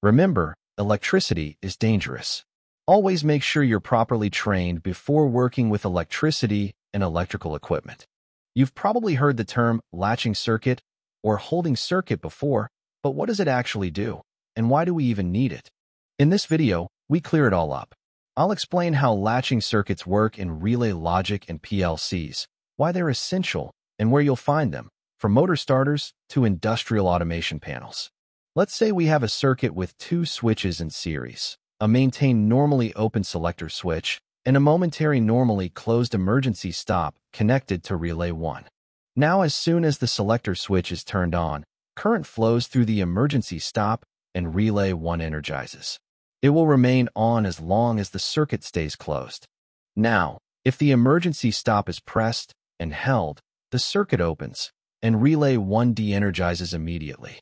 Remember, electricity is dangerous. Always make sure you're properly trained before working with electricity and electrical equipment. You've probably heard the term latching circuit or holding circuit before, but what does it actually do? And why do we even need it? In this video, we clear it all up. I'll explain how latching circuits work in relay logic and PLCs, why they're essential, and where you'll find them, from motor starters to industrial automation panels. Let's say we have a circuit with two switches in series, a maintained normally open selector switch and a momentary normally closed emergency stop connected to relay 1. Now as soon as the selector switch is turned on, current flows through the emergency stop and relay 1 energizes. It will remain on as long as the circuit stays closed. Now, if the emergency stop is pressed and held, the circuit opens, and relay 1 de-energizes immediately.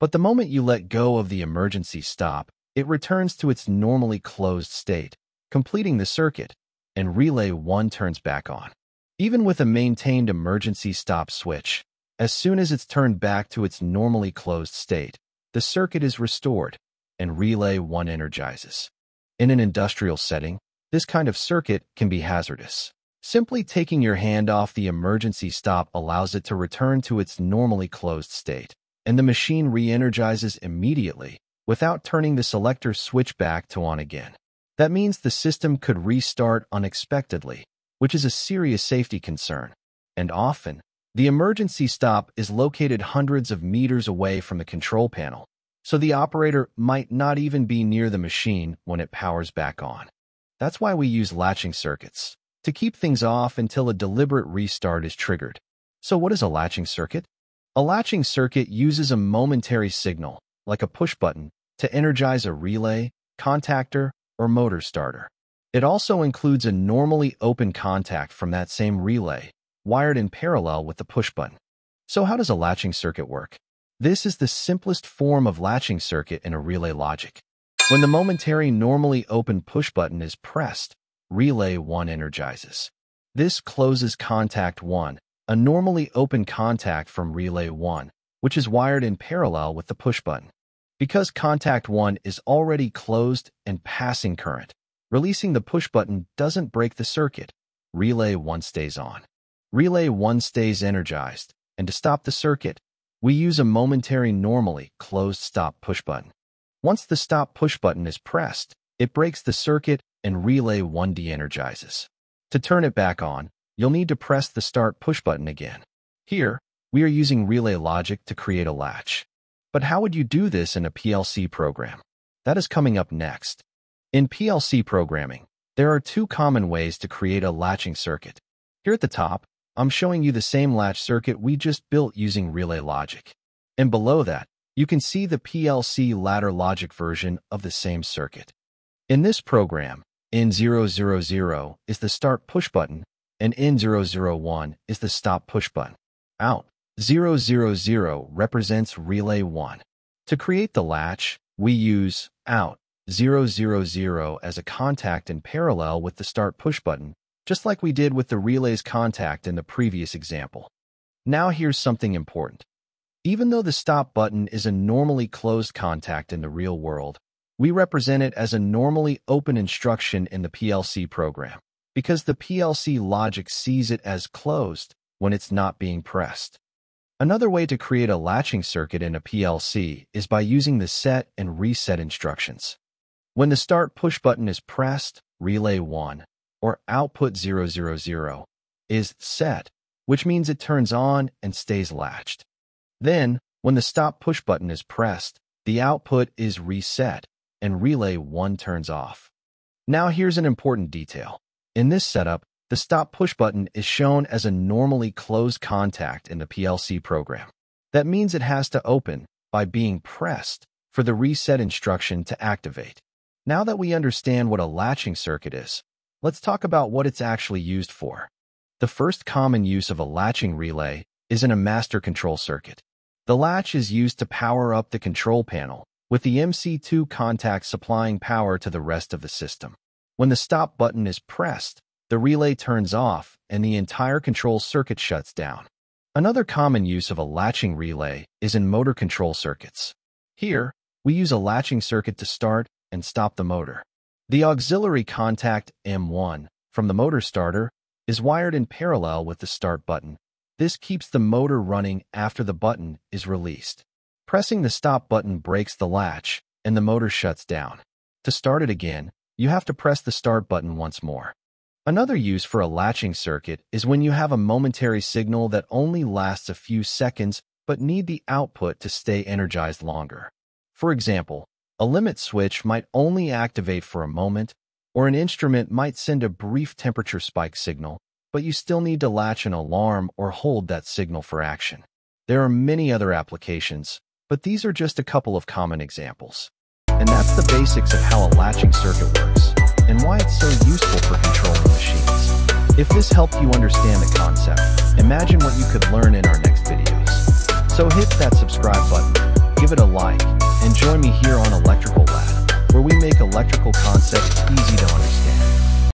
But the moment you let go of the emergency stop, it returns to its normally closed state, completing the circuit, and relay 1 turns back on. Even with a maintained emergency stop switch, as soon as it's turned back to its normally closed state, the circuit is restored, and relay 1 energizes. In an industrial setting, this kind of circuit can be hazardous. Simply taking your hand off the emergency stop allows it to return to its normally closed state, and the machine re-energizes immediately without turning the selector switch back to on again. That means the system could restart unexpectedly, which is a serious safety concern. And often, the emergency stop is located hundreds of meters away from the control panel, so the operator might not even be near the machine when it powers back on. That's why we use latching circuits, to keep things off until a deliberate restart is triggered. So what is a latching circuit? A latching circuit uses a momentary signal, like a push button, to energize a relay, contactor, or motor starter. It also includes a normally open contact from that same relay, wired in parallel with the push button. So how does a latching circuit work? This is the simplest form of latching circuit in a relay logic. When the momentary normally open push button is pressed, relay 1 energizes. This closes contact 1, a normally open contact from relay 1, which is wired in parallel with the push button. Because contact 1 is already closed and passing current, releasing the push button doesn't break the circuit. Relay 1 stays on. Relay 1 stays energized, and to stop the circuit, we use a momentary normally closed stop push button. Once the stop push button is pressed, it breaks the circuit and relay 1 de-energizes. To turn it back on, you'll need to press the start push button again. Here, we are using relay logic to create a latch. But how would you do this in a PLC program? That is coming up next. In PLC programming, there are two common ways to create a latching circuit. Here at the top, I'm showing you the same latch circuit we just built using relay logic. And below that, you can see the PLC ladder logic version of the same circuit. In this program, N000 is the start push button and N001 is the stop push button. Out 000 represents relay 1. To create the latch, we use out 000 as a contact in parallel with the start push button, just like we did with the relay's contact in the previous example. Now here's something important. Even though the stop button is a normally closed contact in the real world, we represent it as a normally open instruction in the PLC program because the PLC logic sees it as closed when it's not being pressed. Another way to create a latching circuit in a PLC is by using the set and reset instructions. When the start push button is pressed, relay 1, or output 000, is set, which means it turns on and stays latched. Then, when the stop push button is pressed, the output is reset, and relay 1 turns off. Now here's an important detail. In this setup, the stop push button is shown as a normally closed contact in the PLC program. That means it has to open by being pressed for the reset instruction to activate. Now that we understand what a latching circuit is, let's talk about what it's actually used for. The first common use of a latching relay is in a master control circuit. The latch is used to power up the control panel, with the MC2 contact supplying power to the rest of the system. When the stop button is pressed, the relay turns off and the entire control circuit shuts down. Another common use of a latching relay is in motor control circuits. Here, we use a latching circuit to start and stop the motor. The auxiliary contact M1 from the motor starter is wired in parallel with the start button. This keeps the motor running after the button is released. Pressing the stop button breaks the latch and the motor shuts down. To start it again, you have to press the start button once more. Another use for a latching circuit is when you have a momentary signal that only lasts a few seconds but need the output to stay energized longer. For example, a limit switch might only activate for a moment, or an instrument might send a brief temperature spike signal, but you still need to latch an alarm or hold that signal for action. There are many other applications, but these are just a couple of common examples. And that's the basics of how a latching circuit works, and why it's so useful for controlling machines. If this helped you understand the concept, imagine what you could learn in our next videos. So hit that subscribe button, give it a like, and join me here on Electrical Lad, where we make electrical concepts easy to understand.